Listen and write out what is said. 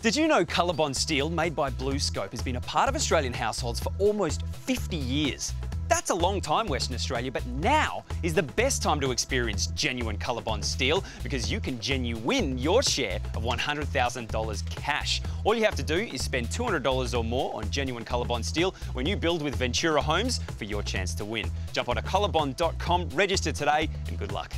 Did you know Colorbond steel made by BlueScope has been a part of Australian households for almost 50 years? That's a long time, Western Australia, but now is the best time to experience genuine Colorbond steel because you can genuine your share of $100,000 cash. All you have to do is spend $200 or more on genuine Colorbond steel when you build with Ventura Homes for your chance to win. Jump on to colorbond.com, register today, and good luck.